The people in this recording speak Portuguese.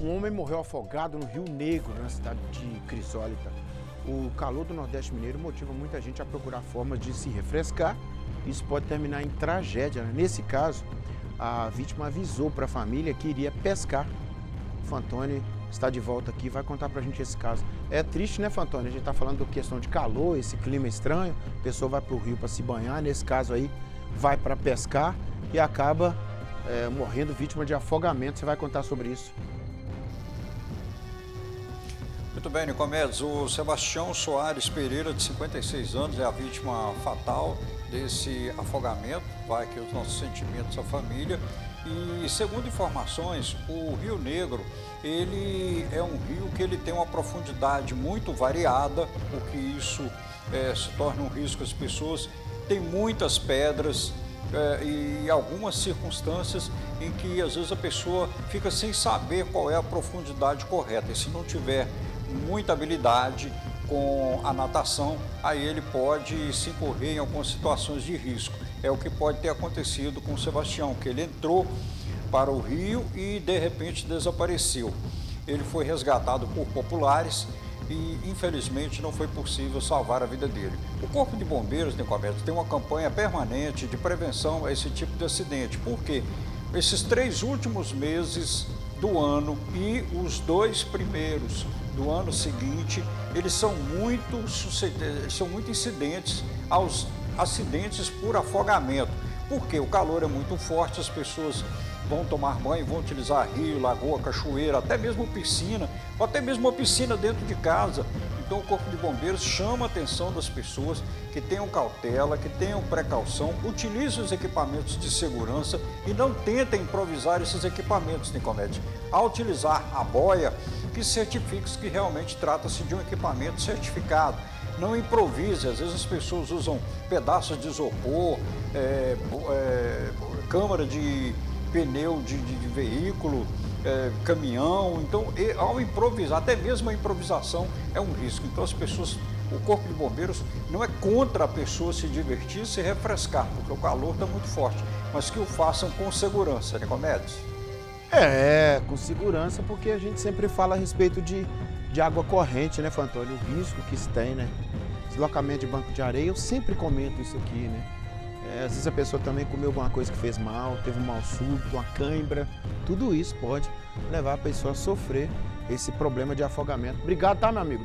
Um homem morreu afogado no Rio Negro, na cidade de Crisólita. O calor do Nordeste Mineiro motiva muita gente a procurar formas de se refrescar. Isso pode terminar em tragédia. né? Nesse caso, a vítima avisou para a família que iria pescar. Fantoni está de volta aqui, vai contar para a gente esse caso. É triste, né, Fantoni? A gente está falando da questão de calor, esse clima estranho. A pessoa vai para o rio para se banhar. Nesse caso aí, vai para pescar e acaba é, morrendo vítima de afogamento. Você vai contar sobre isso. Muito bem, Nicomedes. O Sebastião Soares Pereira, de 56 anos, é a vítima fatal desse afogamento. Vai aqui os nossos sentimentos à família. E segundo informações, o Rio Negro, ele é um rio que ele tem uma profundidade muito variada, o que isso é, se torna um risco às pessoas. Tem muitas pedras, é, e algumas circunstâncias em que às vezes a pessoa fica sem saber qual é a profundidade correta. E se não tiver muita habilidade com a natação, aí ele pode se incorrer em algumas situações de risco. É o que pode ter acontecido com o Sebastião, que ele entrou para o rio e de repente desapareceu. Ele foi resgatado por populares e infelizmente não foi possível salvar a vida dele. O Corpo de Bombeiros, Nicomedes, tem uma campanha permanente de prevenção a esse tipo de acidente. Por quê? Esses três últimos meses do ano e os dois primeiros do ano seguinte, eles são muito, são muito incidentes aos acidentes por afogamento. Porque o calor é muito forte, as pessoas vão tomar banho, vão utilizar rio, lagoa, cachoeira, até mesmo piscina, ou até mesmo uma piscina dentro de casa. Então o Corpo de Bombeiros chama a atenção das pessoas que tenham cautela, que tenham precaução, utilizem os equipamentos de segurança e não tentem improvisar esses equipamentos, Nicomete. Ao utilizar a boia, que certifique que realmente trata-se de um equipamento certificado não improvise. Às vezes as pessoas usam pedaços de isopor, é, é, câmara de pneu de, de, de veículo, é, caminhão. Então, e, ao improvisar, até mesmo a improvisação é um risco. Então, as pessoas, o Corpo de Bombeiros não é contra a pessoa se divertir, se refrescar, porque o calor está muito forte, mas que o façam com segurança, né, Comedes? É, com segurança, porque a gente sempre fala a respeito de, de água corrente, né, Fantônio? O risco que isso tem, né? Deslocamento de banco de areia, eu sempre comento isso aqui, né? É, às vezes a pessoa também comeu alguma coisa que fez mal, teve um mal súbito, uma cãibra. Tudo isso pode levar a pessoa a sofrer esse problema de afogamento. Obrigado, tá, meu amigo?